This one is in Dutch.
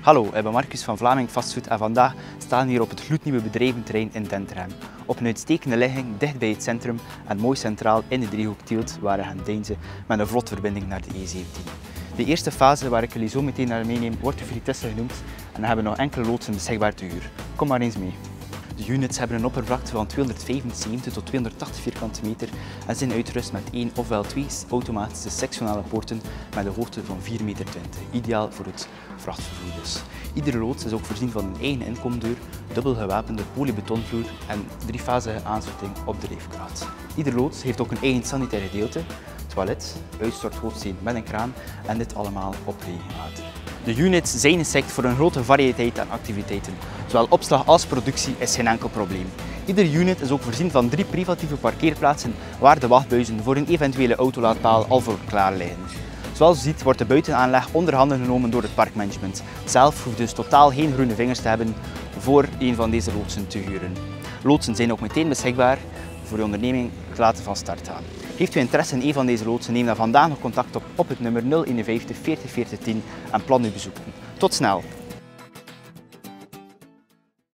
Hallo, ik ben Marcus van Vlaming Fastfood en vandaag staan we hier op het gloednieuwe bedrijventerrein in Denterhem. Op een uitstekende ligging dicht bij het centrum en mooi centraal in de driehoek Tielt, waar we gaan deinzen met een vlotverbinding naar de E17. De eerste fase waar ik jullie zo meteen naar meeneem wordt de Vitesse genoemd en hebben nog enkele loodsen beschikbaar te huur. Kom maar eens mee. De units hebben een oppervlakte van 275 tot 280 vierkante meter en zijn uitgerust met één ofwel twee automatische sectionale poorten met een hoogte van 4,20 meter. Ideaal voor het vrachtvervoer dus. Iedere loods is ook voorzien van een eigen inkomdeur, dubbel gewapende polybetonvloer en driefasige aansluiting op de reefkraat. Iedere loods heeft ook een eigen sanitair gedeelte, toilet, uitstorthoofdsteen met een kraan en dit allemaal op regenwater. De units zijn geschikt voor een grote variëteit aan activiteiten. Zowel opslag als productie is geen enkel probleem. Ieder unit is ook voorzien van drie privatieve parkeerplaatsen waar de wachtbuizen voor een eventuele autolaadpaal al voor klaar liggen. Zoals u ziet wordt de buitenaanleg onder handen genomen door het parkmanagement. Zelf hoeft dus totaal geen groene vingers te hebben voor een van deze loodsen te huren. Loodsen zijn ook meteen beschikbaar voor uw onderneming het laten van start gaan. Heeft u interesse in een van deze loodsen, neem dan vandaag nog contact op op het nummer 051 40 40 10 en plan uw bezoek. Tot snel!